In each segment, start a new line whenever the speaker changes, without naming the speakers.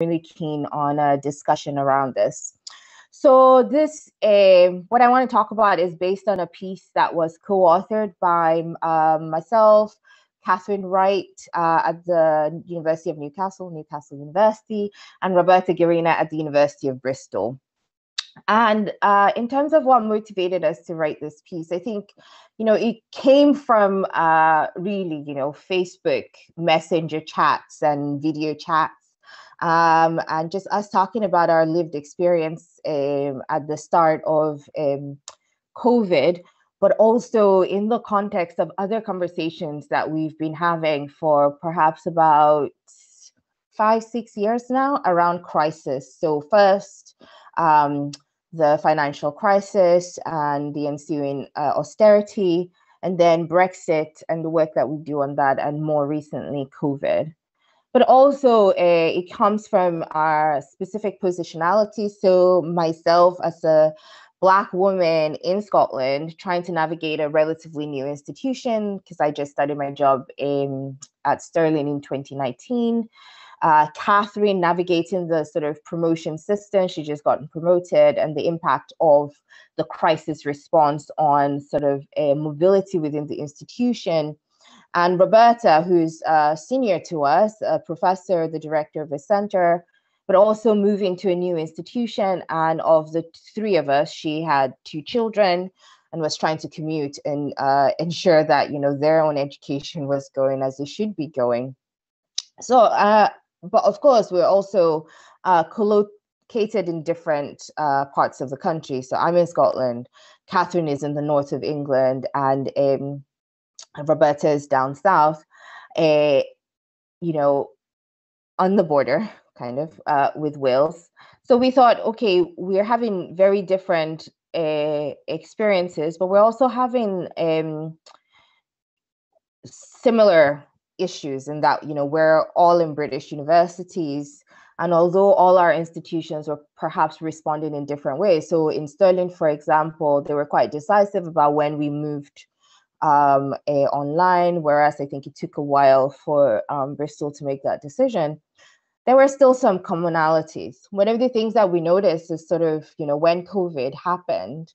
really keen on a discussion around this. So this, uh, what I want to talk about is based on a piece that was co-authored by um, myself, Katharine Wright uh, at the University of Newcastle, Newcastle University, and Roberta Guerrina at the University of Bristol. And uh, in terms of what motivated us to write this piece, I think, you know, it came from uh, really, you know, Facebook messenger chats and video chats um, and just us talking about our lived experience um, at the start of um, COVID, but also in the context of other conversations that we've been having for perhaps about five, six years now around crisis. So, first, um, the financial crisis and the ensuing uh, austerity, and then Brexit and the work that we do on that, and more recently, COVID but also uh, it comes from our specific positionality. So myself as a black woman in Scotland trying to navigate a relatively new institution because I just started my job in at Stirling in 2019. Uh, Katharine navigating the sort of promotion system. She just gotten promoted, and the impact of the crisis response on sort of uh, mobility within the institution and Roberta, who's uh, senior to us, a professor, the director of the center, but also moving to a new institution. And of the three of us, she had two children and was trying to commute and uh, ensure that you know their own education was going as it should be going. So, uh, but of course, we're also uh, collocated in different uh, parts of the country. So I'm in Scotland. Katharine is in the north of England, and um, Roberta is down south, uh, you know, on the border, kind of, uh, with Wales. So we thought, okay, we're having very different uh, experiences, but we're also having um, similar issues in that, you know, we're all in British universities. And although all our institutions were perhaps responding in different ways, so in Stirling, for example, they were quite decisive about when we moved um, a, online, whereas I think it took a while for um, Bristol to make that decision. There were still some commonalities. One of the things that we noticed is sort of, you know, when COVID happened,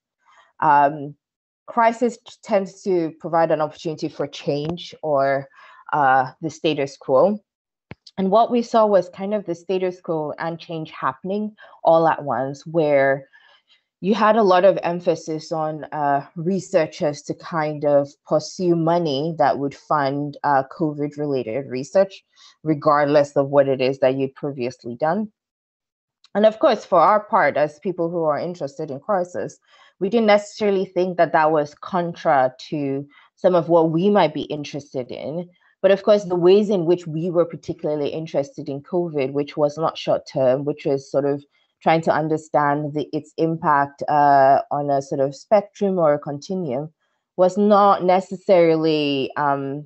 um, crisis tends to provide an opportunity for change or uh, the status quo. And what we saw was kind of the status quo and change happening all at once, where you had a lot of emphasis on uh, researchers to kind of pursue money that would fund uh, COVID related research, regardless of what it is that you'd previously done. And of course, for our part, as people who are interested in crisis, we didn't necessarily think that that was contra to some of what we might be interested in. But of course, the ways in which we were particularly interested in COVID, which was not short term, which was sort of trying to understand the, its impact uh, on a sort of spectrum or a continuum was not necessarily um,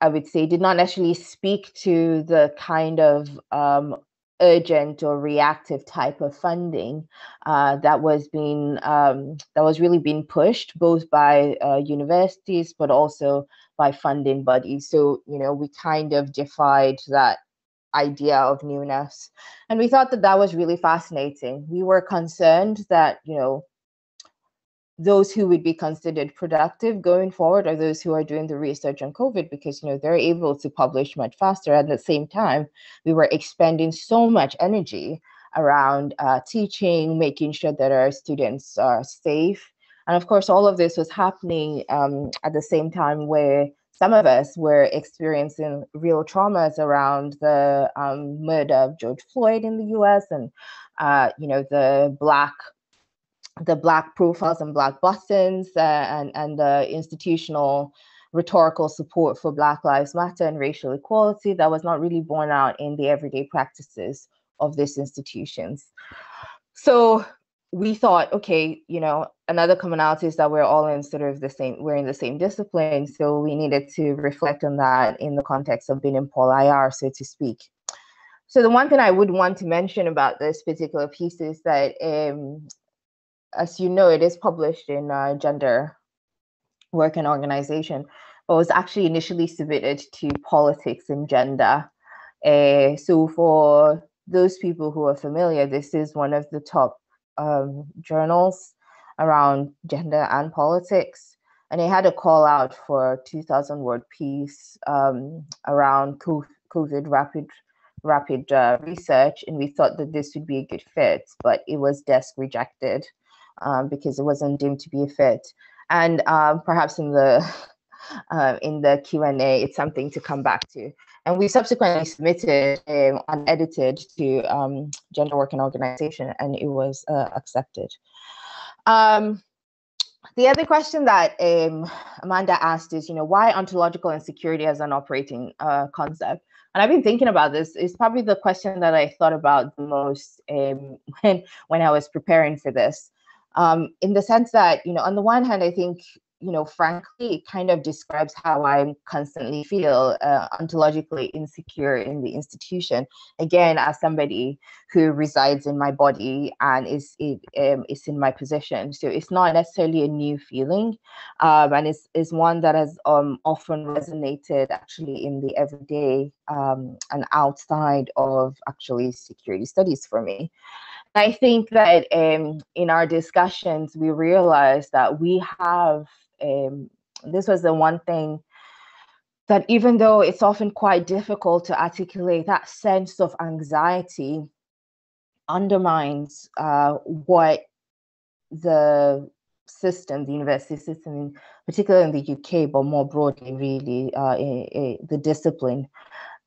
i would say did not necessarily speak to the kind of um, urgent or reactive type of funding uh, that was being um, that was really being pushed both by uh, universities but also by funding bodies. So you know we kind of defied that idea of newness. And we thought that that was really fascinating. We were concerned that, you know, those who would be considered productive going forward are those who are doing the research on COVID because you know they're able to publish much faster. At the same time, we were expending so much energy around uh, teaching, making sure that our students are safe, and of course, all of this was happening um, at the same time where some of us were experiencing real traumas around the um, murder of George Floyd in the U.S. and uh, you know the black the black profiles and black buttons uh, and and the institutional rhetorical support for Black Lives Matter and racial equality that was not really borne out in the everyday practices of these institutions. So we thought, okay, you know, another commonality is that we're all in sort of the same, we're in the same discipline. So we needed to reflect on that in the context of being in Pol IR, so to speak. So the one thing I would want to mention about this particular piece is that, um, as you know, it is published in uh, Gender Work and Organization, but was actually initially submitted to Politics and Gender. Uh, so for those people who are familiar, this is one of the top um, journals around gender and politics. And it had a call out for 2,000 word piece um, around COVID rapid rapid uh, research, and we thought that this would be a good fit, but it was desk rejected um, because it wasn't deemed to be a fit. And um, perhaps in the uh, in the Q and A, it's something to come back to. And we subsequently submitted um, unedited to um, Gender Work and Organization, and it was uh, accepted. Um, the other question that um, Amanda asked is, you know, why ontological insecurity as an operating uh, concept? And I've been thinking about this. It's probably the question that I thought about the most um, when when I was preparing for this, um, in the sense that, you know, on the one hand, I think you know, frankly, it kind of describes how I constantly feel uh, ontologically insecure in the institution. Again, as somebody who resides in my body and is it um, is in my position, so it's not necessarily a new feeling, um, and it's is one that has um, often resonated actually in the everyday um, and outside of actually security studies for me. I think that um, in our discussions, we realized that we have um, this was the one thing that even though it's often quite difficult to articulate, that sense of anxiety undermines uh, what the system, the university system, particularly in the UK, but more broadly, really, uh, a, a, the discipline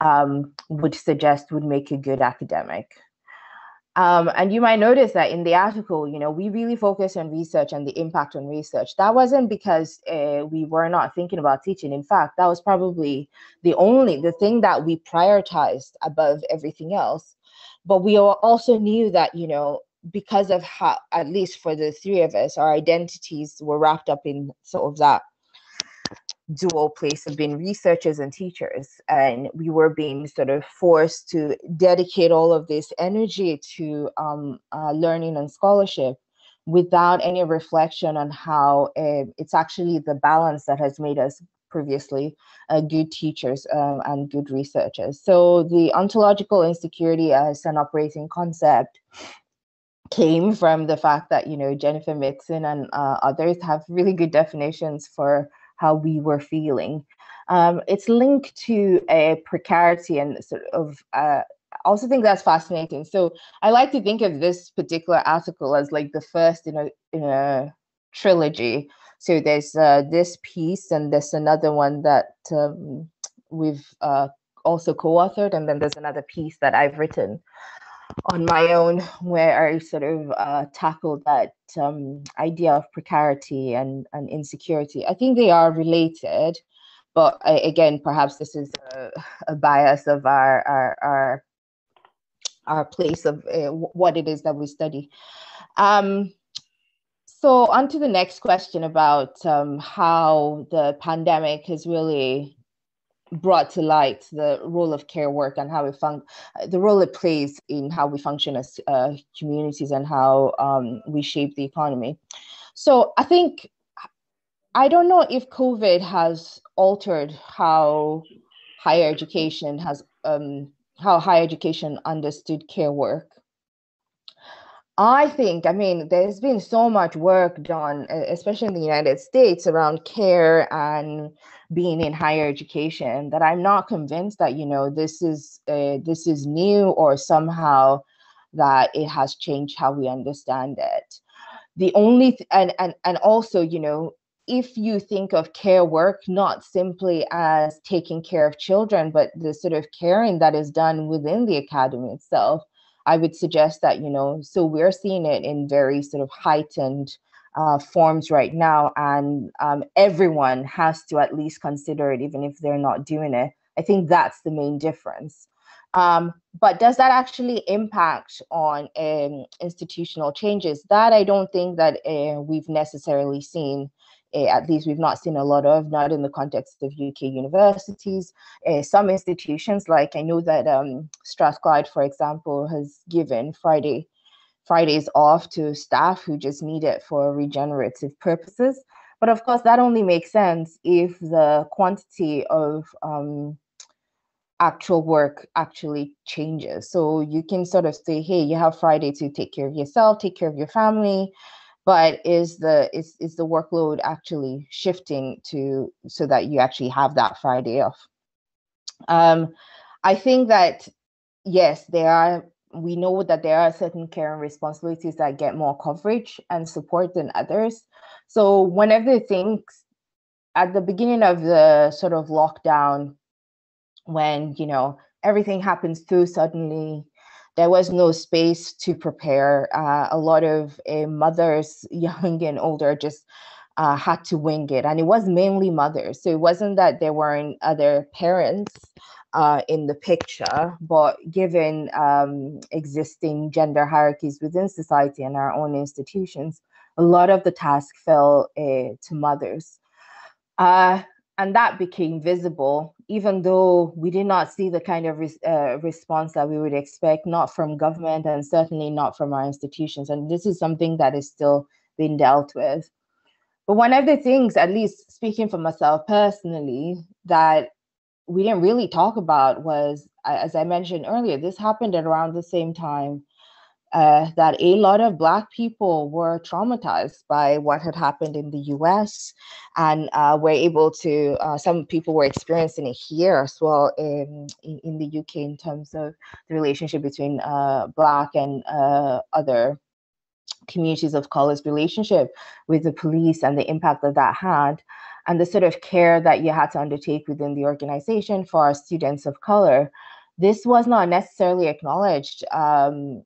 um, would suggest would make a good academic. Um, and you might notice that in the article, you know, we really focus on research and the impact on research. That wasn't because uh, we were not thinking about teaching. In fact, that was probably the only, the thing that we prioritized above everything else. But we also knew that, you know, because of how, at least for the three of us, our identities were wrapped up in sort of that dual place of being researchers and teachers. And we were being sort of forced to dedicate all of this energy to um, uh, learning and scholarship without any reflection on how uh, it's actually the balance that has made us previously uh, good teachers um, and good researchers. So the ontological insecurity as an operating concept came from the fact that you know Jennifer Mitzen and uh, others have really good definitions for how we were feeling. Um, it's linked to a precarity and sort of uh, I also think that's fascinating. So I like to think of this particular article as like the first in a in a trilogy. So there's uh, this piece and there's another one that um, we've uh, also co-authored, and then there's another piece that I've written on my own where I sort of uh, tackled that um, idea of precarity and, and insecurity. I think they are related, but I, again, perhaps this is a, a bias of our, our, our, our place of uh, what it is that we study. Um, so on to the next question about um, how the pandemic has really brought to light the role of care work and how it fun- the role it plays in how we function as uh, communities and how um, we shape the economy. So I think I don't know if COVID has altered how higher education has um, how higher education understood care work. I think, I mean, there's been so much work done, especially in the United States, around care and being in higher education that I'm not convinced that you know this is uh, this is new or somehow that it has changed how we understand it. The only th- and and and also you know if you think of care work not simply as taking care of children but the sort of caring that is done within the academy itself i would suggest that you know so we're seeing it in very sort of heightened uh, forms right now, and um, everyone has to at least consider it, even if they're not doing it. I think that's the main difference. Um, but does that actually impact on um, institutional changes? That I don't think that uh, we've necessarily seen. Uh, at least we've not seen a lot of, not in the context of UK universities. Uh, some institutions, like I know that um, Strathclyde, for example, has given Friday Fridays off to staff who just need it for regenerative purposes. But of course, that only makes sense if the quantity of um, actual work actually changes. So you can sort of say, hey, you have Friday to take care of yourself, take care of your family, but is the is is the workload actually shifting to so that you actually have that Friday off? Um, I think that yes, there are we know that there are certain care and responsibilities that get more coverage and support than others. So whenever things at the beginning of the sort of lockdown, when you know everything happens too suddenly, there was no space to prepare. Uh, a lot of uh, mothers, young and older, just uh, had to wing it, and it was mainly mothers. So it wasn't that there weren't other parents uh, in the picture, but given um, existing gender hierarchies within society and our own institutions, a lot of the task fell uh, to mothers. Uh, and that became visible, even though we did not see the kind of uh, response that we would expect, not from government and certainly not from our institutions. And this is something that is still being dealt with. But one of the things, at least speaking for myself personally, that we didn't really talk about was, as I mentioned earlier, this happened at around the same time uh, that a lot of Black people were traumatized by what had happened in the US and uh, were able to, uh, some people were experiencing it here as well in, in, in the UK in terms of the relationship between uh, Black and uh, other communities of color's relationship with the police and the impact that that had and the sort of care that you had to undertake within the organization for our students of color, this was not necessarily acknowledged, um,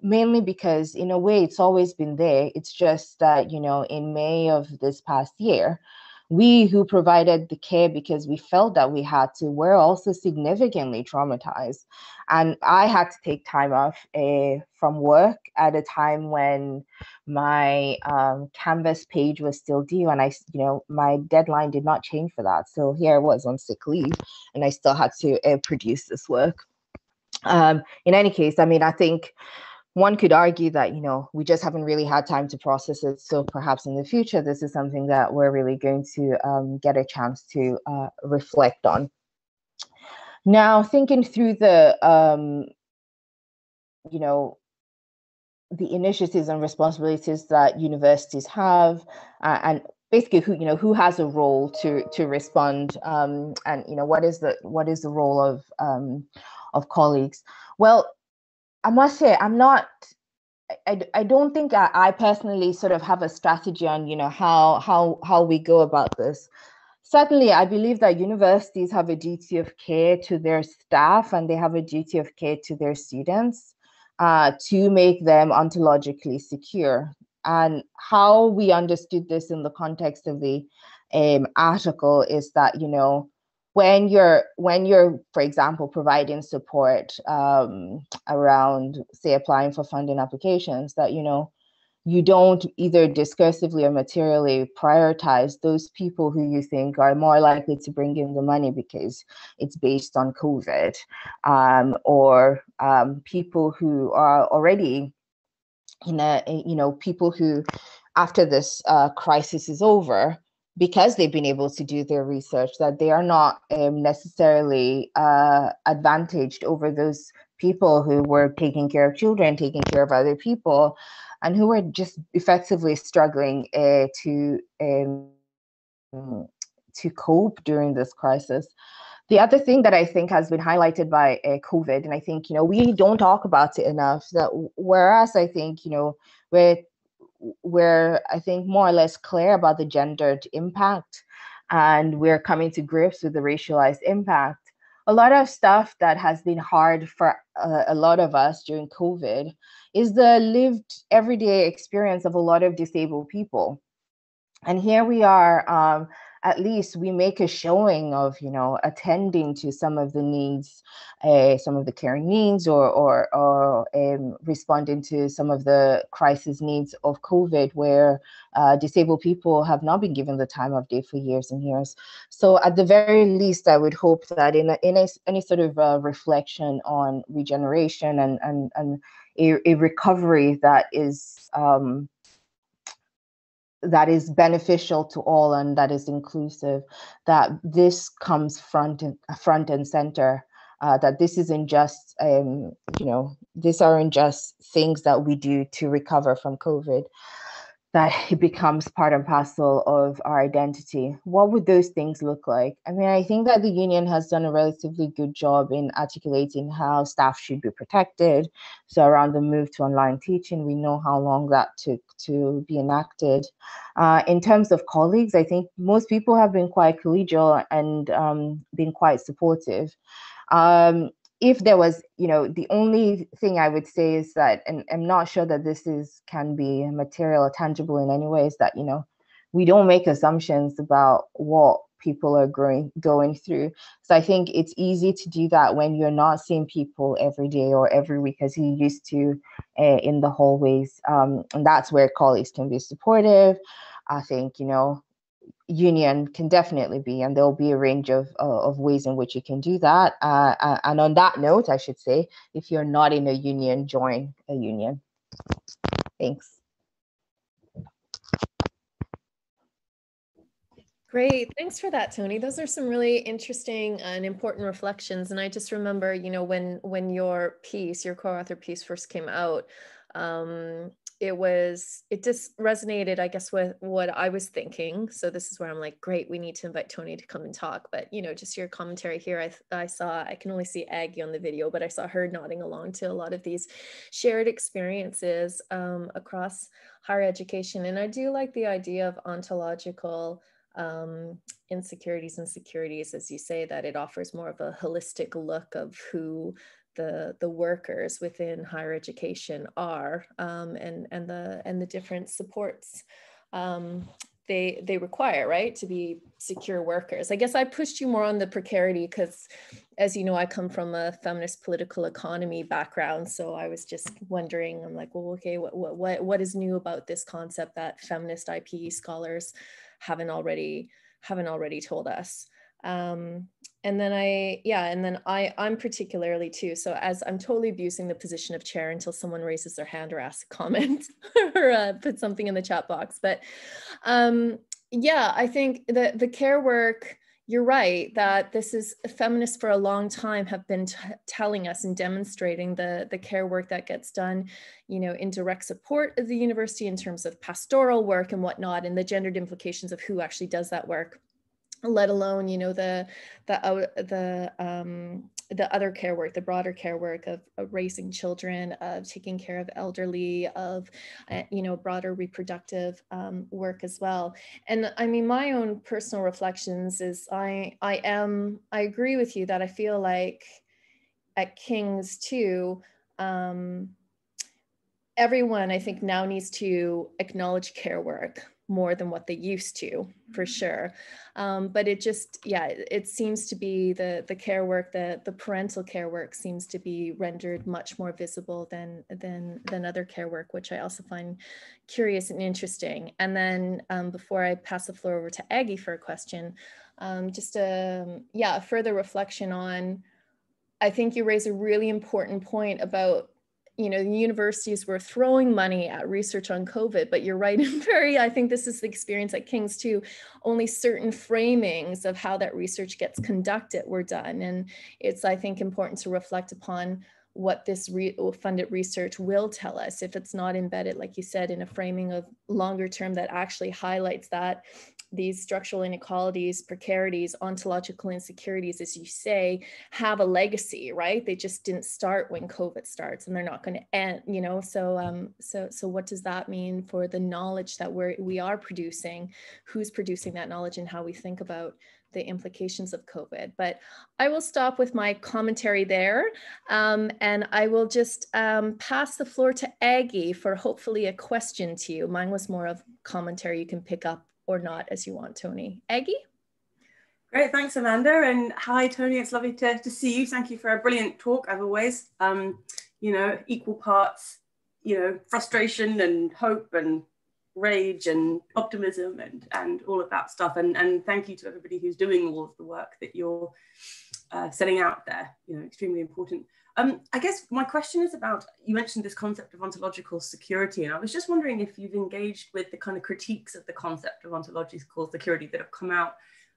mainly because, in a way, it's always been there. It's just that, you know, in May of this past year, we who provided the care because we felt that we had to were also significantly traumatized. And i had to take time off uh, from work at a time when my um, canvas page was still due and i you know my deadline did not change for that. So here i was on sick leave and i still had to uh, produce this work. Um, in any case i mean i think one could argue that you know we just haven't really had time to process it so perhaps in the future this is something that we're really going to um, get a chance to uh, reflect on. Now thinking through the um, you know the initiatives and responsibilities that universities have uh, and basically who you know who has a role to to respond um, and you know what is the what is the role of um, of colleagues? Well I must say, I'm not. I, I don't think I, I personally sort of have a strategy on you know how how how we go about this. Certainly, I believe that universities have a duty of care to their staff and they have a duty of care to their students uh, to make them ontologically secure. And how we understood this in the context of the um, article is that you know when you're when you're for example providing support um, around say applying for funding applications that you know you don't either discursively or materially prioritize those people who you think are more likely to bring in the money because it's based on covid um, or um, people who are already in a you know people who after this uh, crisis is over because they've been able to do their research that they are not um, necessarily uh, advantaged over those people who were taking care of children, taking care of other people, and who were just effectively struggling uh, to um, to cope during this crisis. The other thing that I think has been highlighted by uh, COVID, and I think you know we don't talk about it enough. That whereas I think you know we're we're I think more or less clear about the gendered impact and we're coming to grips with the racialized impact. A lot of stuff that has been hard for uh, a lot of us during COVID is the lived everyday experience of a lot of disabled people. And here we are um, at least we make a showing of you know attending to some of the needs uh, some of the caring needs or or, or um, responding to some of the crisis needs of covid where uh, disabled people have not been given the time of day for years and years. So at the very least i would hope that in, a, in a, any sort of uh, reflection on regeneration and and, and a, a recovery that is um, that is beneficial to all and that is inclusive that this comes front and front and center uh, that this isn't just um, you know these aren't just things that we do to recover from covid that it becomes part and parcel of our identity. What would those things look like? I mean, I think that the union has done a relatively good job in articulating how staff should be protected. So, around the move to online teaching, we know how long that took to be enacted. Uh, in terms of colleagues, I think most people have been quite collegial and um, been quite supportive. Um, if there was, you know, the only thing I would say is that, and I'm not sure that this is can be material or tangible in any way, is that, you know, we don't make assumptions about what people are going going through. So I think it's easy to do that when you're not seeing people every day or every week as you used to uh, in the hallways. Um, and that's where colleagues can be supportive. I think, you know, union can definitely be, and there'll be a range of uh, of ways in which you can do that. Uh, uh, and on that note, I should say, if you're not in a union, join a union. Thanks.
Great. Thanks for that, Toni. Those are some really interesting and important reflections. And I just remember, you know, when when your piece, your co-author piece first came out, um, it was it just resonated i guess with what i was thinking. So this is where i'm like great we need to invite toni to come and talk. But you know just your commentary here i, I saw i can only see aggie on the video but i saw her nodding along to a lot of these shared experiences um, across higher education. And i do like the idea of ontological um, insecurities and securities as you say that it offers more of a holistic look of who the the workers within higher education are um, and and the and the different supports um, they they require right to be secure workers. I guess i pushed you more on the precarity because as you know i come from a feminist political economy background so i was just wondering i'm like well okay what what what, what is new about this concept that feminist ipe scholars haven't already haven't already told us? Um, and then I, yeah, and then I, I'm particularly too. So as I'm totally abusing the position of chair until someone raises their hand or asks a comment or uh, put something in the chat box. But um, yeah, I think the the care work. You're right that this is feminists for a long time have been telling us and demonstrating the the care work that gets done, you know, in direct support of the university in terms of pastoral work and whatnot, and the gendered implications of who actually does that work let alone you know the the uh, the um, the other care work, the broader care work of, of, raising children, of taking care of elderly, of uh, you know broader reproductive um, work as well. And I mean, my own personal reflections is I I am I agree with you that I feel like at King's too. Um, everyone I think now needs to acknowledge care work more than what they used to for mm-hmm. sure um, but it just yeah it seems to be the the care work the the parental care work seems to be rendered much more visible than than than other care work which i also find curious and interesting and then um, before i pass the floor over to aggie for a question um, just a um, yeah a further reflection on i think you raise a really important point about you know, the universities were throwing money at research on COVID, but you're right. Very, I think this is the experience at King's too. Only certain framings of how that research gets conducted were done. And it's, I think, important to reflect upon what this re uh, funded research will tell us if it's not embedded, like you said, in a framing of longer term that actually highlights that these structural inequalities, precarities, ontological insecurities, as you say, have a legacy, right? They just didn't start when COVID starts, and they're not going to end. You know, so um, so so what does that mean for the knowledge that we're we are producing? Who's producing that knowledge, and how we think about the implications of COVID. But I will stop with my commentary there um, and I will just um, pass the floor to Aggie for hopefully a question to you. Mine was more of commentary you can pick up or not as you want, Toni. Aggie?
Great, thanks, Amanda. And hi, Toni. It's lovely to, to see you. Thank you for a brilliant talk, as always. Um, you know, equal parts, you know, frustration and hope and rage and optimism and, and all of that stuff. And, and thank you to everybody who's doing all of the work that you're uh, setting out there, you know, extremely important. Um, I guess my question is about you mentioned this concept of ontological security, and I was just wondering if you've engaged with the kind of critiques of the concept of ontological security that have come out.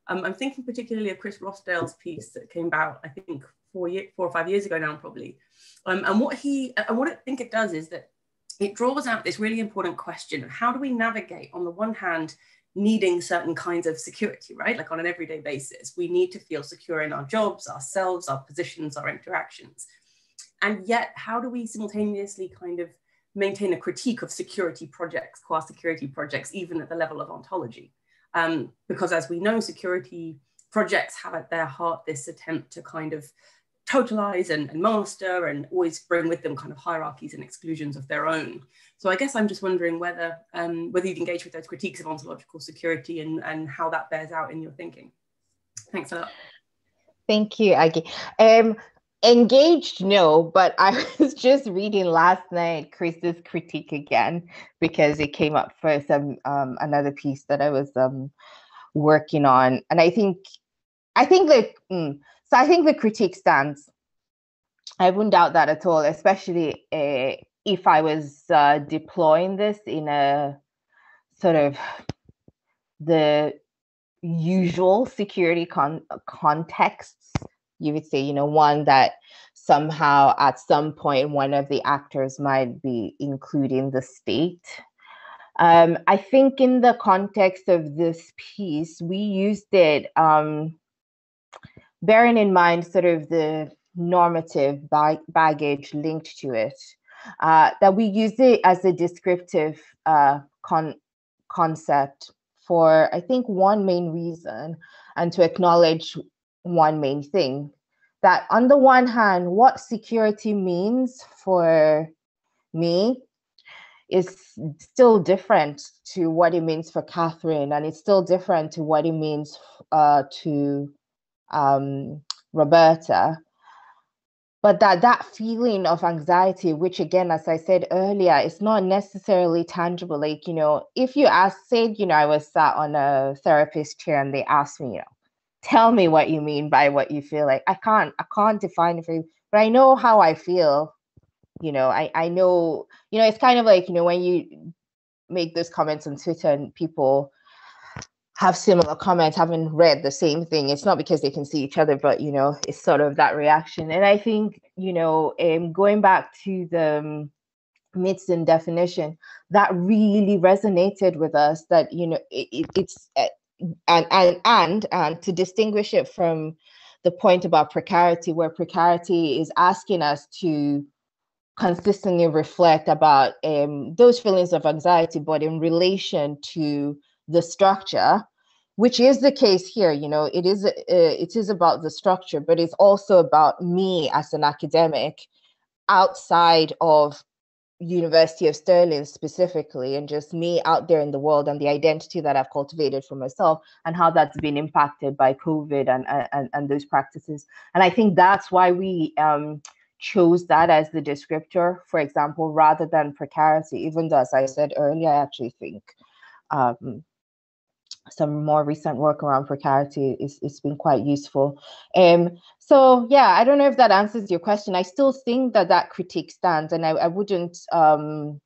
Um, I'm thinking particularly of Chris Rossdale's piece that came out, I think, four, year, four or five years ago now, probably. Um, and what he and what I think it does is that it draws out this really important question of how do we navigate, on the one hand, needing certain kinds of security, right? Like on an everyday basis, we need to feel secure in our jobs, ourselves, our positions, our interactions. And yet, how do we simultaneously kind of maintain a critique of security projects, qua security projects, even at the level of ontology? Um, because as we know, security projects have at their heart this attempt to kind of totalize and, and, master and always bring with them kind of hierarchies and exclusions of their own. So I guess I'm just wondering whether um, whether you've engaged with those critiques of ontological security and, and how that bears out in your thinking. Thanks a lot.
Thank you, Aggie. Um, engaged, no, but I was just reading last night Chris's critique again because it came up for some um, another piece that I was um, working on, and I think I think the Mm, so I think the critique stands. I wouldn't doubt that at all, especially uh, if I was uh, deploying this in a sort of the usual security con- contexts. You would say, you know, one that somehow at some point one of the actors might be including the state. Um, I think in the context of this piece, we used it. Um, bearing in mind sort of the normative bag- baggage linked to it, uh, that we use it as a descriptive uh, con- concept for, I think, one main reason, and to acknowledge one main thing that, on the one hand, what security means for me is still different to what it means for Katharine, and it's still different to what it means uh, to um, Roberta. But that that feeling of anxiety, which again, as I said earlier, is not necessarily tangible. Like, you know, if you ask, said, you know, I was sat on a therapist chair and they asked me, you know, tell me what you mean by what you feel like. I can't, I can't define it for you, but I know how I feel. You know, I, I know, you know, it's kind of like, you know, when you make those comments on Twitter and people have similar comments, having read the same thing. It's not because they can see each other, but you know, it's sort of that reaction. And I think, you know, um, going back to the um, Mitzen definition, that really resonated with us. That you know, it, it's uh, and and and and to distinguish it from the point about precarity, where precarity is asking us to consistently reflect about um, those feelings of anxiety, but in relation to the structure which is the case here you know it is uh, it is about the structure but it's also about me as an academic outside of university of stirling specifically and just me out there in the world and the identity that i've cultivated for myself and how that's been impacted by covid and and, and those practices. And i think that's why we um, chose that as the descriptor for example rather than precarity even though as i said earlier i actually think um, some more recent work around precarity is it's been quite useful. Um, so yeah, I don't know if that answers your question. I still think that that critique stands, and I, I wouldn't um,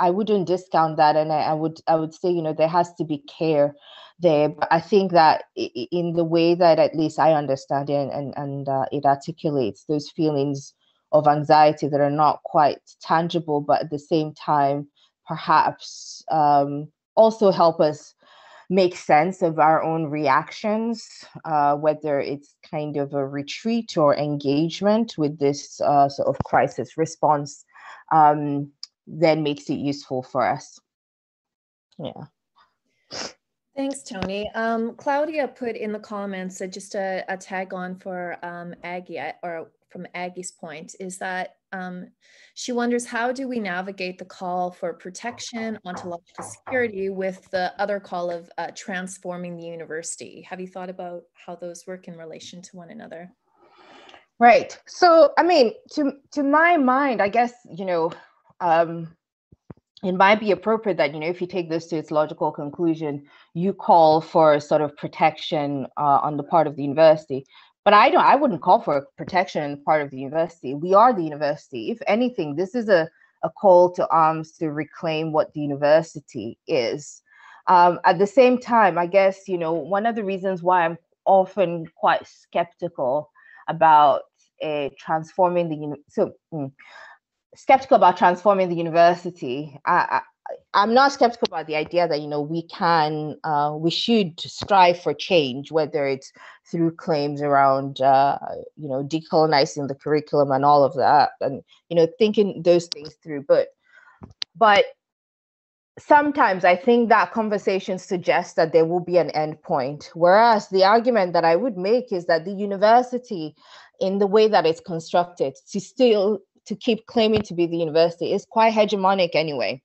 I wouldn't discount that, and I, I would I would say you know there has to be care there. But I think that in the way that at least I understand it and and uh, it articulates those feelings of anxiety that are not quite tangible, but at the same time perhaps um, also help us make sense of our own reactions, uh, whether it's kind of a retreat or engagement with this uh, sort of crisis response, um, then makes it useful for us. Yeah.
Thanks, Toni. Um, Claudia put in the comments uh, just a, a, tag on for um, Aggie, or from Aggie's point, is that um, she wonders how do we navigate the call for protection, ontological security with the other call of uh, transforming the university? Have you thought about how those work in relation to one another?
Right. So, I mean, to to my mind, I guess you know, um, it might be appropriate that you know if you take this to its logical conclusion, you call for sort of protection uh, on the part of the university. But I don't. I wouldn't call for protection part of the university. We are the university. If anything, this is a a call to arms to reclaim what the university is. Um, at the same time, I guess you know one of the reasons why I'm often quite skeptical about transforming the so mm, skeptical about transforming the university. I'm not skeptical about the idea that you know we can uh, we should strive for change, whether it's through claims around uh, you know decolonizing the curriculum and all of that, and you know thinking those things through. But but sometimes I think that conversation suggests that there will be an end point. Whereas the argument that I would make is that the university, in the way that it's constructed, to still to keep claiming to be the university is quite hegemonic anyway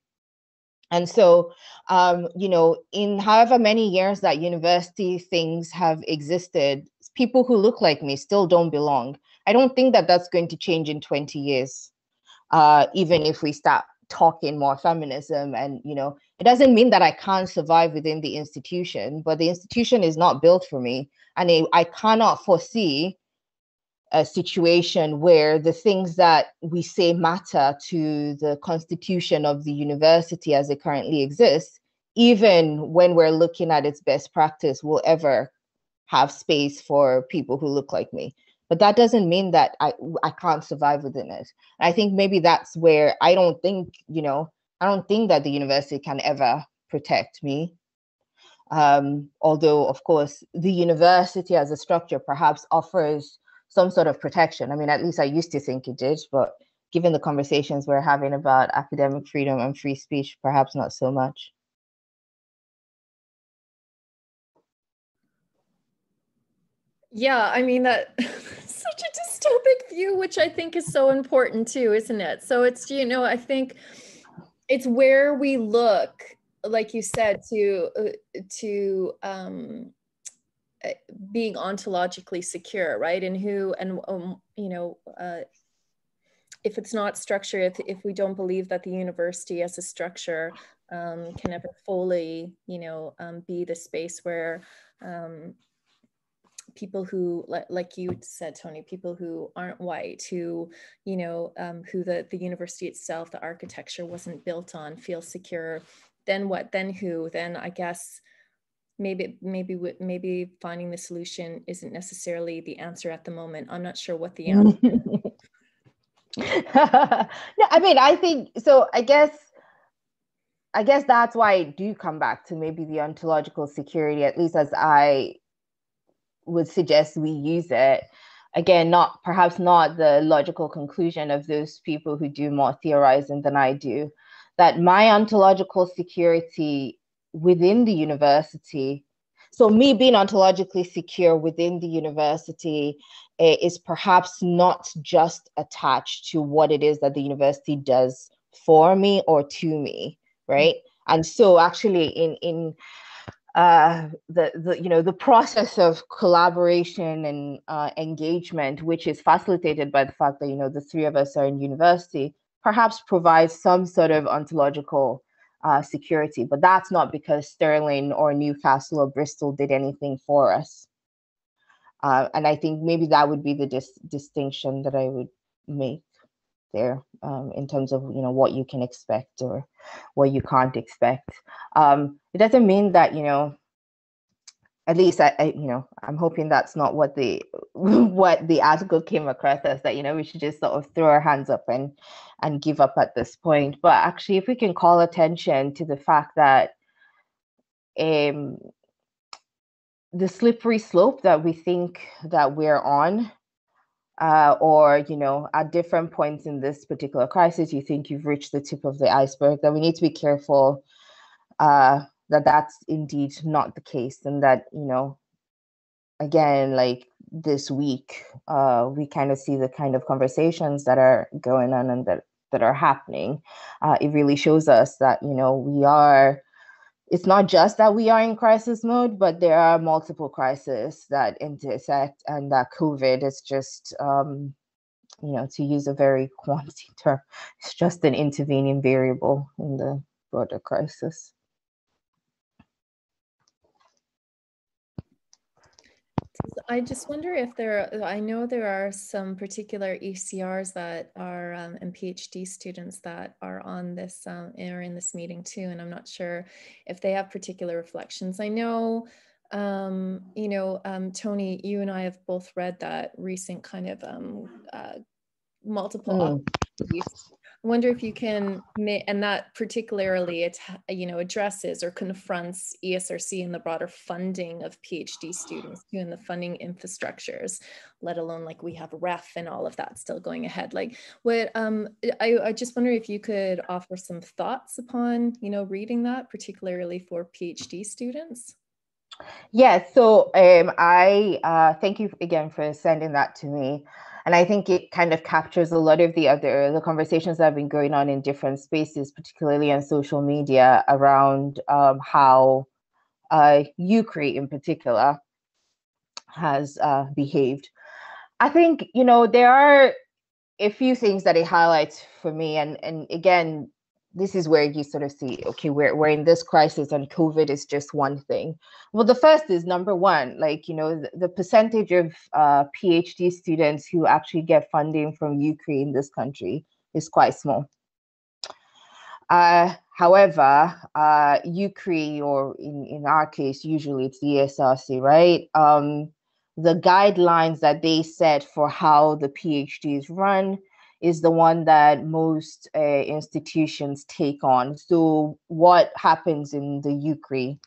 and so, um, you know, in however many years that university things have existed, people who look like me still don't belong. I don't think that that's going to change in 20 years, uh, even if we start talking more feminism. And, you know, it doesn't mean that I can't survive within the institution, but the institution is not built for me. And I cannot foresee a situation where the things that we say matter to the constitution of the university as it currently exists, even when we're looking at its best practice, will ever have space for people who look like me. But that doesn't mean that I I can't survive within it. I think maybe that's where I don't think, you know, I don't think that the university can ever protect me. Um, although, of course, the university as a structure perhaps offers some sort of protection. I mean, at least I used to think it did, but given the conversations we're having about academic freedom and free speech, perhaps not so much.
Yeah, I mean that such a dystopic view, which I think is so important too, isn't it? So it's you know, I think it's where we look, like you said, to uh, to um, being ontologically secure, right? And who, and um, you know, uh, if it's not structure, if, if we don't believe that the university as a structure um, can ever fully, you know, um, be the space where um, people who, like, like you said, Toni, people who aren't white, who, you know, um, who the, the university itself, the architecture wasn't built on, feel secure, then what, then who, then I guess, maybe maybe maybe finding the solution isn't necessarily the answer at the moment. I'm not sure what the answer
no i mean i think so i guess i guess that's why i do come back to maybe the ontological security at least as i would suggest we use it. Again not perhaps not the logical conclusion of those people who do more theorizing than i do that my ontological security within the university. So, me being ontologically secure within the university uh, is perhaps not just attached to what it is that the university does for me or to me, right? And so, actually, in in uh, the the you know the process of collaboration and uh, engagement, which is facilitated by the fact that you know the three of us are in university, perhaps provides some sort of ontological uh, security. But that's not because Stirling or Newcastle or Bristol did anything for us. Uh, and I think maybe that would be the dis- distinction that I would make there um, in terms of you know what you can expect or what you can't expect. Um, it doesn't mean that you know at least I, I, you know i'm hoping that's not what the what the article came across as that you know we should just sort of throw our hands up and and give up at this point. But actually if we can call attention to the fact that um the slippery slope that we think that we're on uh, or you know at different points in this particular crisis you think you've reached the tip of the iceberg that we need to be careful uh, that that's indeed not the case and that you know again like this week uh, we kind of see the kind of conversations that are going on and that that are happening. Uh, it really shows us that you know we are it's not just that we are in crisis mode but there are multiple crises that intersect and that covid is just um, you know to use a very quantity term it's just an intervening variable in the broader crisis
I just wonder if there, I know there are some particular ECRs that are um, and PhD students that are on this um, are in this meeting too, and I'm not sure if they have particular reflections. I know, um, you know, um, Toni, you and I have both read that recent kind of um, uh, multiple mm. I wonder if you can, and that particularly it you know addresses or confronts ESRC and the broader funding of PhD students too, and the funding infrastructures, let alone like we have REF and all of that still going ahead. Like, what um, I, I just wonder if you could offer some thoughts upon you know reading that, particularly for PhD students.
Yeah, so um, I uh, thank you again for sending that to me and i think it kind of captures a lot of the other the conversations that have been going on in different spaces particularly on social media around um, how uh, UKRI in particular has uh, behaved. I think you know there are a few things that it highlights for me. And and again this is where you sort of see okay we're, we're in this crisis and covid is just one thing. Well the first is number one like you know the, the percentage of uh, phd students who actually get funding from UKRI in this country is quite small. Uh, however uh, UKRI or in, in our case usually it's the ESRC right? Um, the guidelines that they set for how the phds run is the one that most uh, institutions take on. So, what happens in the UKRI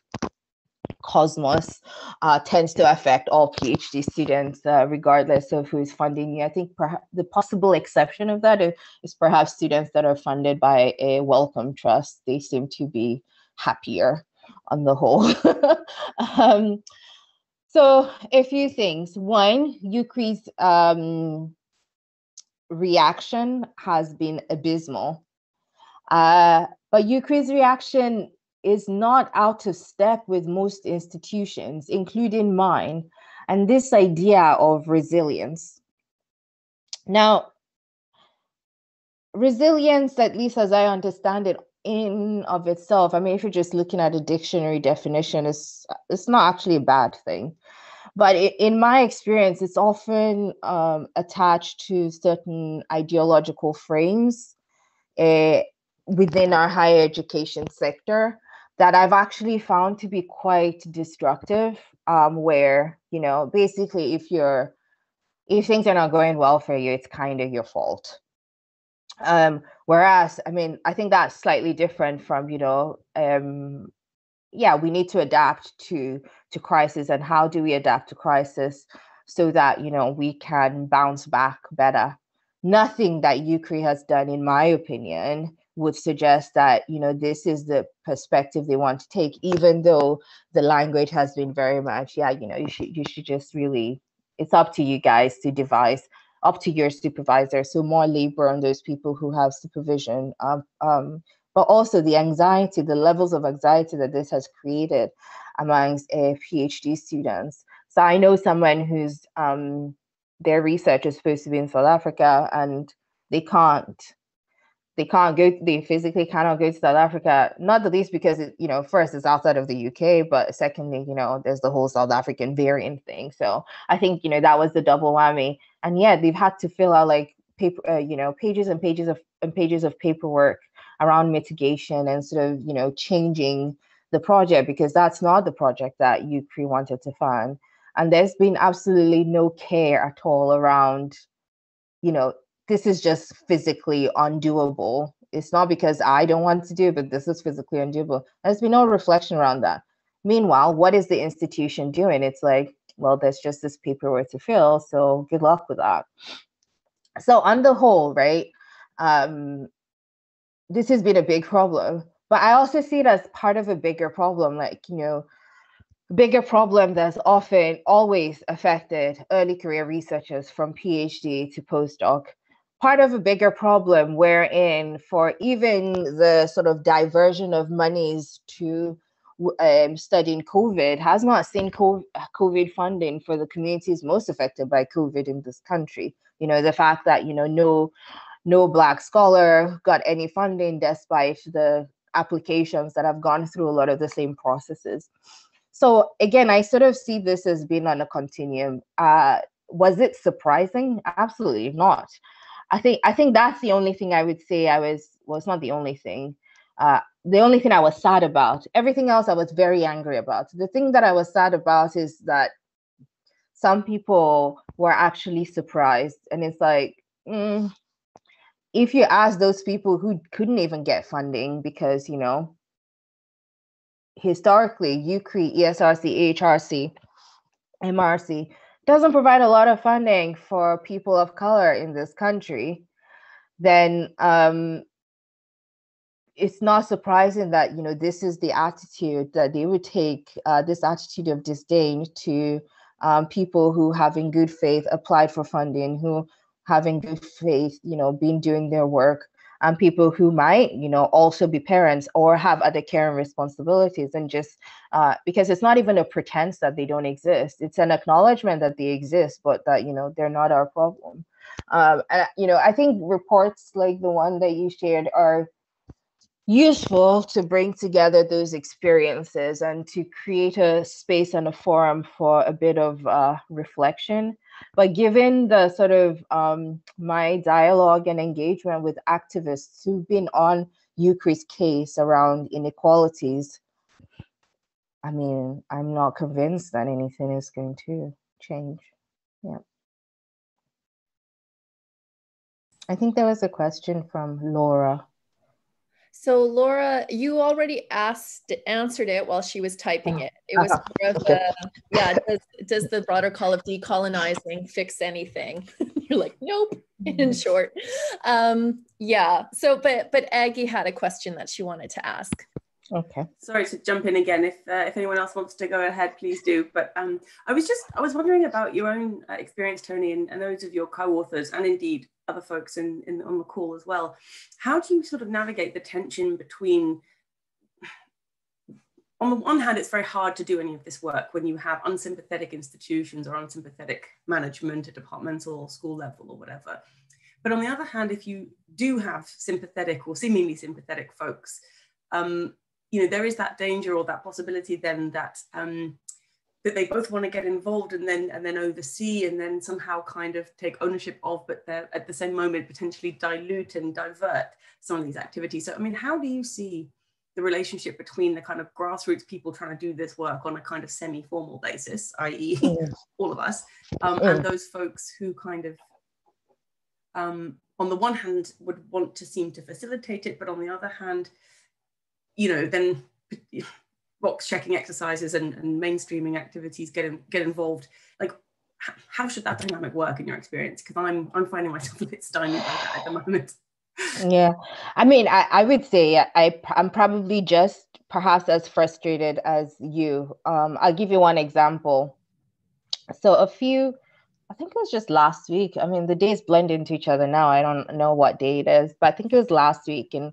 cosmos uh, tends to affect all PhD students, uh, regardless of who is funding you. I think perhaps the possible exception of that is perhaps students that are funded by a Wellcome Trust. They seem to be happier on the whole. um, so, a few things. One, UKRI's um, reaction has been abysmal. Uh, but UKRI's reaction is not out of step with most institutions, including mine, and this idea of resilience. Now, resilience, at least as I understand it, in of itself, I mean, if you're just looking at a dictionary definition, it's it's not actually a bad thing but in my experience it's often um, attached to certain ideological frames uh, within our higher education sector that i've actually found to be quite destructive um, where you know basically if you're if things are not going well for you it's kind of your fault. Um, whereas i mean i think that's slightly different from you know um, yeah we need to adapt to to crisis and how do we adapt to crisis so that you know we can bounce back better. Nothing that UKRI has done in my opinion would suggest that you know this is the perspective they want to take even though the language has been very much yeah you know you should you should just really it's up to you guys to devise up to your supervisor. So more labor on those people who have supervision um, um, but also the anxiety, the levels of anxiety that this has created amongst uh, PhD students. So I know someone who's um, their research is supposed to be in South Africa and they can't they can't go they physically cannot go to south africa not the least because it, you know first it's outside of the uk but secondly you know there's the whole south african variant thing so i think you know that was the double whammy and yeah they've had to fill out like paper uh, you know pages and pages of and pages of paperwork around mitigation and sort of you know changing the project because that's not the project that UKRI wanted to fund. And there's been absolutely no care at all around, you know, this is just physically undoable. It's not because I don't want to do it, but this is physically undoable. There's been no reflection around that. Meanwhile, what is the institution doing? It's like, well, there's just this paperwork to fill. So good luck with that. So on the whole, right, um, this has been a big problem. But I also see it as part of a bigger problem, like, you know, bigger problem that's often always affected early career researchers from PhD to postdoc. Part of a bigger problem wherein for even the sort of diversion of monies to um, studying COVID has not seen COVID funding for the communities most affected by COVID in this country. You know, the fact that, you know, no no black scholar got any funding despite the applications that have gone through a lot of the same processes So again, I sort of see this as being on a continuum. Uh, was it surprising? Absolutely not. I think I think that's the only thing I would say I was well, it's not the only thing. Uh, the only thing I was sad about. Everything else I was very angry about. The thing that I was sad about is that some people were actually surprised, and it's like, mm, if you ask those people who couldn't even get funding because you know historically UKRI, ESRC, AHRC, MRC doesn't provide a lot of funding for people of color in this country, then um, it's not surprising that you know this is the attitude that they would take uh, this attitude of disdain to um, people who have in good faith applied for funding who have in good faith you know been doing their work and people who might you know also be parents or have other caring responsibilities and just uh, because it's not even a pretense that they don't exist it's an acknowledgement that they exist but that you know they're not our problem um, and you know i think reports like the one that you shared are useful to bring together those experiences and to create a space and a forum for a bit of uh, reflection. But given the sort of um, my dialogue and engagement with activists who've been on UKRI's case around inequalities, I mean, I'm not convinced that anything is going to change. Yeah. I think there was a question from Laura.
So Laura, you already asked answered it while she was typing it. It was uh-huh. more of okay. a yeah. Does, does the broader call of decolonizing fix anything? You're like, nope. In mm-hmm. short, um, yeah. So, but but Aggie had a question that she wanted to ask.
Okay.
Sorry to jump in again. If uh, if anyone else wants to go ahead, please do. But um, I was just I was wondering about your own uh, experience, Toni, and, and those of your co-authors, and indeed other folks in, in on the call as well. How do you sort of navigate the tension between? On the one hand, it's very hard to do any of this work when you have unsympathetic institutions or unsympathetic management at departmental or school level or whatever. But on the other hand, if you do have sympathetic or seemingly sympathetic folks, um, you know, there is that danger or that possibility then that um, that they both want to get involved and then and then oversee and then somehow kind of take ownership of, but they're at the same moment potentially dilute and divert some of these activities. So I mean, how do you see the relationship between the kind of grassroots people trying to do this work on a kind of semi-formal basis, i.e., mm. all of us, um, mm. and those folks who kind of, um, on the one hand, would want to seem to facilitate it, but on the other hand, you know, then box checking exercises and, and mainstreaming activities get in, get involved. Like, how should that dynamic work in your experience? Because I'm I'm finding myself a bit stymied by that at the moment.
yeah, I mean, I, I would say I I'm probably just perhaps as frustrated as you. Um, I'll give you one example. So a few, I think it was just last week. I mean, the days blend into each other now. I don't know what day it is, but I think it was last week, and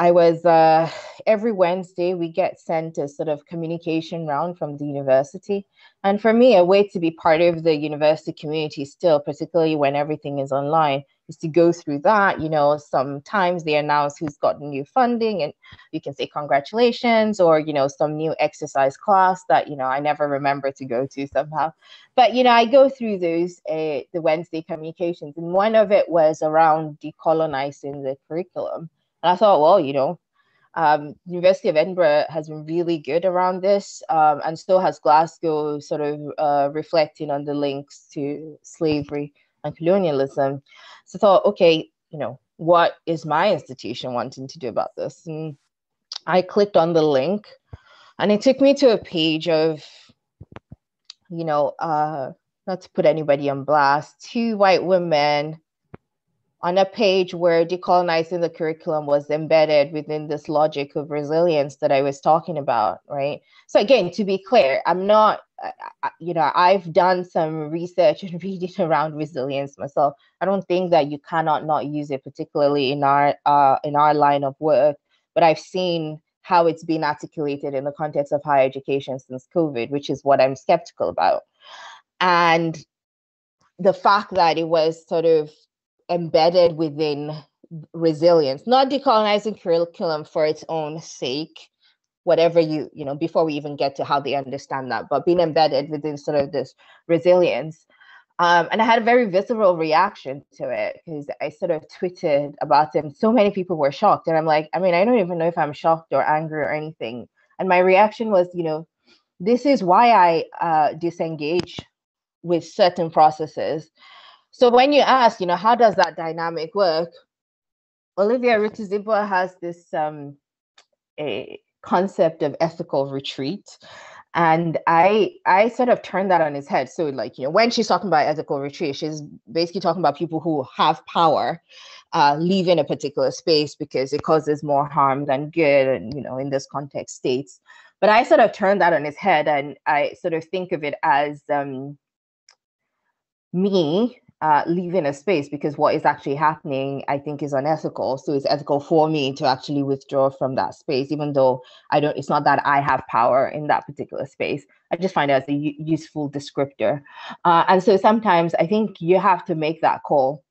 I was uh, every Wednesday we get sent a sort of communication round from the university, and for me, a way to be part of the university community still, particularly when everything is online, is to go through that. You know, sometimes they announce who's gotten new funding, and you can say congratulations, or you know, some new exercise class that you know I never remember to go to somehow. But you know, I go through those uh, the Wednesday communications, and one of it was around decolonizing the curriculum and I thought, well, you know, um, University of Edinburgh has been really good around this, um, and still has Glasgow sort of uh, reflecting on the links to slavery and colonialism. So I thought, okay, you know, what is my institution wanting to do about this? And I clicked on the link, and it took me to a page of, you know, uh, not to put anybody on blast, two white women on a page where decolonizing the curriculum was embedded within this logic of resilience that I was talking about, right? So again, to be clear, I'm not, you know, I've done some research and reading around resilience myself. I don't think that you cannot not use it, particularly in our uh, in our line of work. But I've seen how it's been articulated in the context of higher education since COVID, which is what I'm skeptical about. And the fact that it was sort of embedded within resilience, not decolonizing curriculum for its own sake, whatever you you know before we even get to how they understand that but being embedded within sort of this resilience um, and I had a very visceral reaction to it because I sort of tweeted about it. So many people were shocked. And I'm like, I mean, I don't even know if I'm shocked or angry or anything. And my reaction was, you know, this is why I uh, disengage with certain processes. So when you ask, you know, how does that dynamic work? Olivia Rutazibwa has this um, a concept of ethical retreat. And i i sort of turned that on his head. So like you know when she's talking about ethical retreat she's basically talking about people who have power uh, leaving a particular space because it causes more harm than good and you know in this context states. But i sort of turned that on his head and i sort of think of it as um, me uh, leaving a space because what is actually happening, I think, is unethical. So it's ethical for me to actually withdraw from that space, even though I don't. It's not that I have power in that particular space. I just find it as a u- useful descriptor. Uh, and so sometimes I think you have to make that call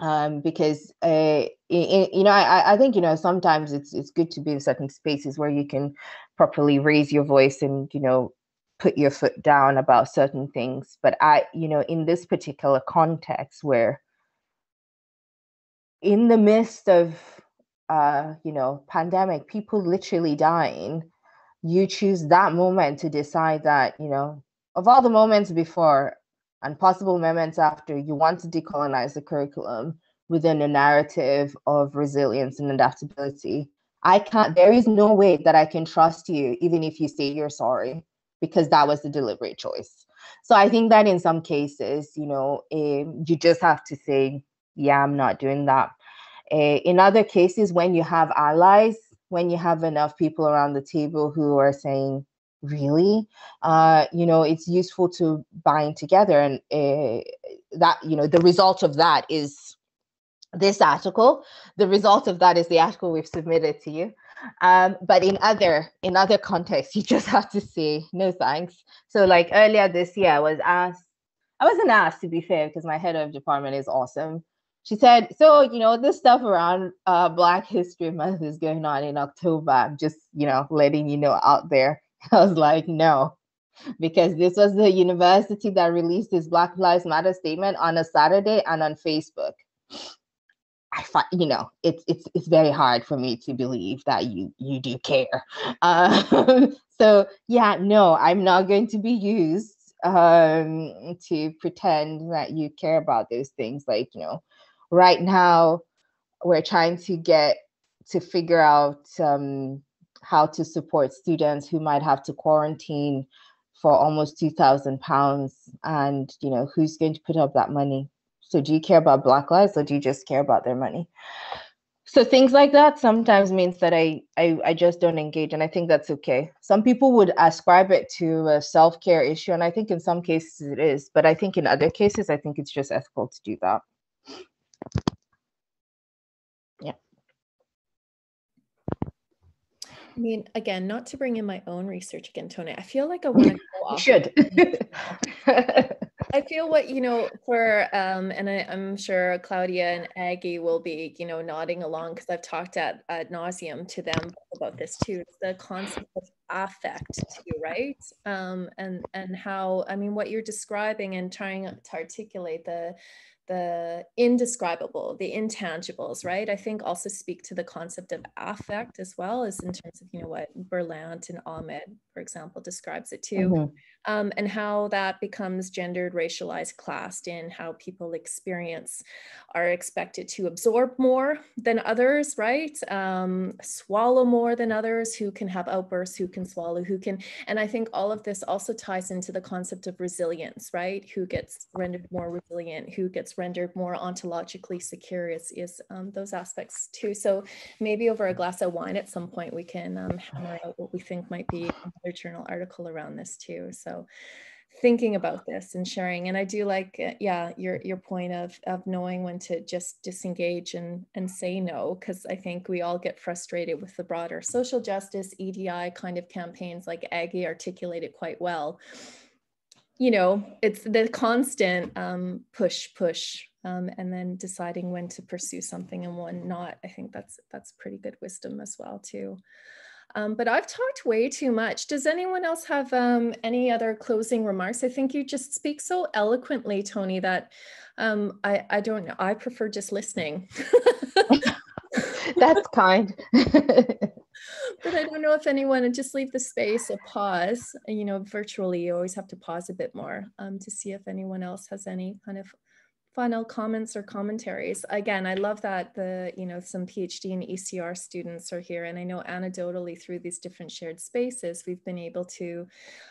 um, because uh, in, you know I, I think you know sometimes it's it's good to be in certain spaces where you can properly raise your voice and you know put your foot down about certain things but i you know in this particular context where in the midst of uh you know pandemic people literally dying you choose that moment to decide that you know of all the moments before and possible moments after you want to decolonize the curriculum within a narrative of resilience and adaptability. I can't there is no way that i can trust you even if you say you're sorry because that was the deliberate choice. So I think that in some cases, you know, um, you just have to say, yeah, I'm not doing that. Uh, in other cases, when you have allies, when you have enough people around the table who are saying, really, uh, you know, it's useful to bind together. And uh, that, you know, the result of that is this article. The result of that is the article we've submitted to you. Um, but in other in other contexts, you just have to say no thanks. So like earlier this year, I was asked, I wasn't asked to be fair because my head of department is awesome. She said, so you know, this stuff around uh, Black History Month is going on in October. I'm just, you know, letting you know out there. I was like, no, because this was the university that released this Black Lives Matter statement on a Saturday and on Facebook. I find you know it's it's it's very hard for me to believe that you you do care. Uh, so yeah, no, I'm not going to be used um, to pretend that you care about those things. Like you know, right now we're trying to get to figure out um, how to support students who might have to quarantine for almost two thousand pounds, and you know who's going to put up that money so do you care about Black lives or do you just care about their money? So things like that sometimes means that I, I I just don't engage, and I think that's okay. Some people would ascribe it to a self care issue, and I think in some cases it is, but I think in other cases I think it's just ethical to do that. Yeah.
I mean, again, not to bring in my own research again, Toni. I feel like I want to go
off. You should.
I feel what you know for, um, and I, am sure Claudia and Aggie will be, you know, nodding along because I've talked at ad nauseum to them about this too. The concept of affect too, right? Um, and and how I mean, what you're describing and trying to articulate the the indescribable, the intangibles, right? I think also speak to the concept of affect as well as in terms of, you know, what Berlant and Ahmed, for example, describes it too. Mm-hmm um, and how that becomes gendered, racialized, classed in how people experience are expected to absorb more than others, right? Um, swallow more than others, who can have outbursts, who can swallow, who can. And I think all of this also ties into the concept of resilience, right? Who gets rendered more resilient, who gets rendered more ontologically secure is, is um, those aspects too. So maybe over a glass of wine at some point, we can um, hammer out what we think might be another journal article around this too. So thinking about this and sharing and i do like uh, yeah your your point of of knowing when to just disengage and and say no because i think we all get frustrated with the broader social justice edi kind of campaigns like aggie articulated quite well. You know it's the constant um, push push um, and then deciding when to pursue something and when not i think that's that's pretty good wisdom as well too Um, but I've talked way too much. Does anyone else have um, any other closing remarks? I think you just speak so eloquently, Toni, that um, I, I don't know. I prefer just listening.
That's kind.
but I don't know if anyone would just leave the space a pause. You know, virtually, you always have to pause a bit more um, to see if anyone else has any kind of final comments or commentaries. Again, I love that the, you know, some PhD and ECR students are here. And I know anecdotally through these different shared spaces, we've been able to,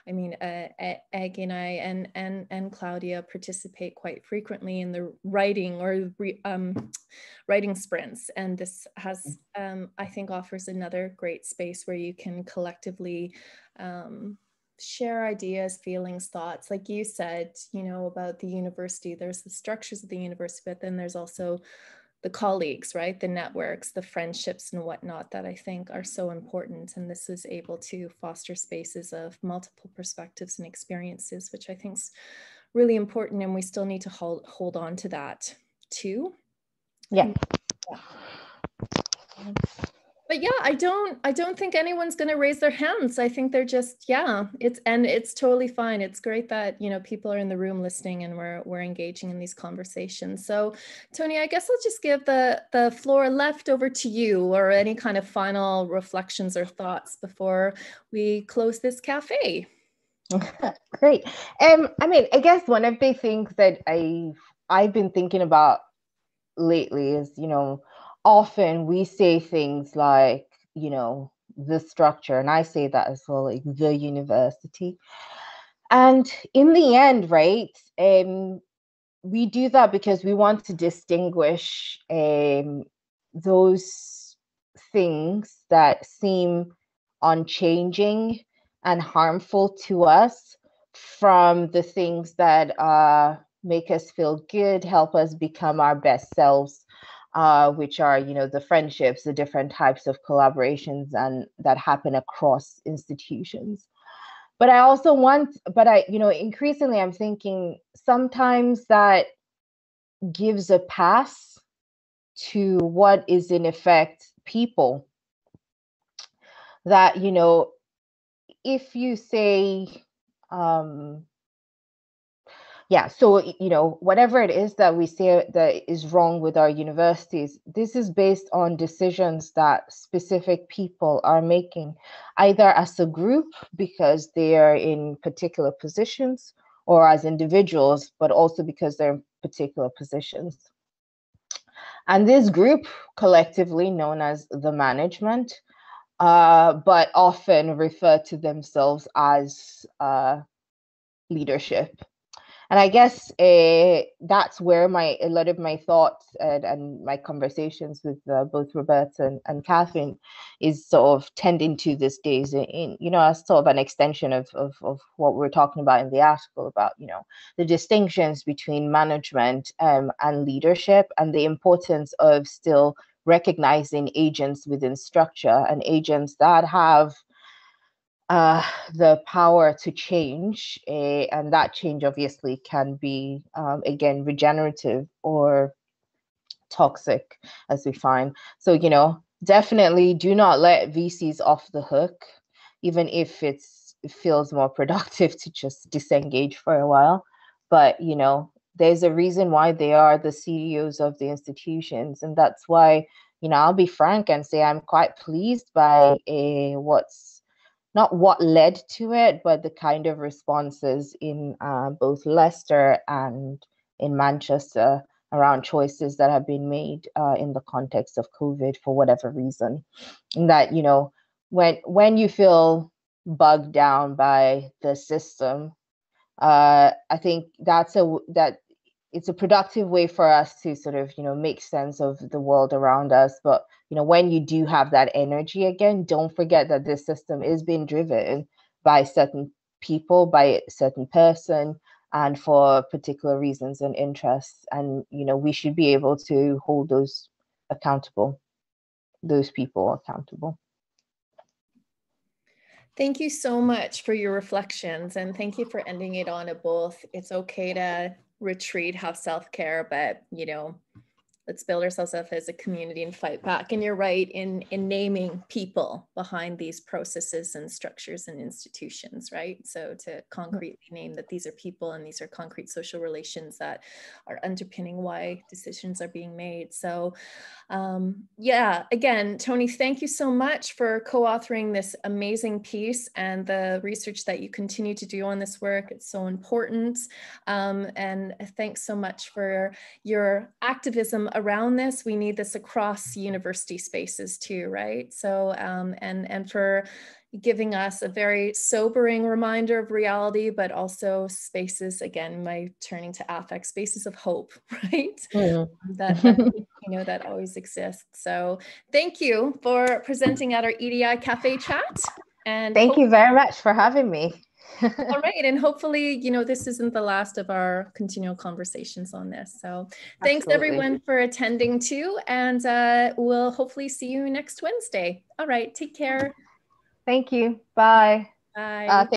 I mean, uh, Egg and I and, and, and Claudia participate quite frequently in the writing or re, um, writing sprints. And this has, um, I think offers another great space where you can collectively um, share ideas, feelings, thoughts. Like you said, you know, about the university, there's the structures of the university, but then there's also the colleagues, right? The networks, the friendships, and whatnot that I think are so important. And this is able to foster spaces of multiple perspectives and experiences, which I think is really important. And we still need to hold, hold on to that too.
Yeah. yeah
but yeah i don't i don't think anyone's going to raise their hands. I think they're just yeah it's and it's totally fine. It's great that you know people are in the room listening and we're we're engaging in these conversations. So toni i guess i'll just give the the floor left over to you or any kind of final reflections or thoughts before we close this cafe.
Great. Um i mean i guess one of the things that i i've been thinking about lately is you know often we say things like, you know, the structure, and I say that as well, like the university. And in the end, right, um, we do that because we want to distinguish um, those things that seem unchanging and harmful to us from the things that uh, make us feel good, help us become our best selves uh, which are you know the friendships the different types of collaborations and that happen across institutions. But i also want but i you know increasingly i'm thinking sometimes that gives a pass to what is in effect people. That you know if you say um yeah so you know whatever it is that we say that is wrong with our universities this is based on decisions that specific people are making either as a group because they are in particular positions or as individuals but also because they're in particular positions. And this group collectively known as the management uh, but often refer to themselves as uh, leadership and i guess uh, that's where my a lot of my thoughts and, and my conversations with uh, both roberta and, and katharine is sort of tending to this days in, in you know as sort of an extension of, of of what we're talking about in the article about you know the distinctions between management um, and leadership and the importance of still recognizing agents within structure and agents that have uh, the power to change, uh, and that change obviously can be um, again regenerative or toxic, as we find. So you know, definitely do not let VCs off the hook, even if it's it feels more productive to just disengage for a while. But you know, there's a reason why they are the CEOs of the institutions, and that's why you know I'll be frank and say I'm quite pleased by a what's not what led to it, but the kind of responses in uh, both Leicester and in Manchester around choices that have been made uh, in the context of COVID for whatever reason. And that, you know, when when you feel bugged down by the system, uh, I think that's a that it's a productive way for us to sort of you know make sense of the world around us. But you know when you do have that energy again don't forget that this system is being driven by certain people by a certain person and for particular reasons and interests. And you know we should be able to hold those accountable those people accountable.
Thank you so much for your reflections and thank you for ending it on a both. It's okay to retreat, have self care, but you know, let's build ourselves up as a community and fight back. And you're right in in naming people behind these processes and structures and institutions right? So to concretely name that these are people and these are concrete social relations that are underpinning why decisions are being made. So um, yeah again toni thank you so much for co-authoring this amazing piece and the research that you continue to do on this work. It's so important. Um, and thanks so much for your activism around this. We need this across university spaces too, right? So, um, and, and for giving us a very sobering reminder of reality, but also spaces, again, my turning to affect, spaces of hope, right? Mm. that, that you know, that always exists. So thank you for presenting at our EDI Cafe chat. And
thank you very much for having me.
All right. And hopefully, you know, this isn't the last of our continual conversations on this. So thanks Absolutely. everyone for attending too. And uh, we'll hopefully see you next Wednesday. All right. Take care.
Thank you. Bye.
Bye. Uh,